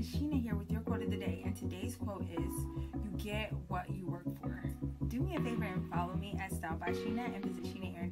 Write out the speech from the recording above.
is Sheena here with your quote of the day, and today's quote is You get what you work for. Do me a favor and follow me at Style by Sheena and visit SheenaAaron.com.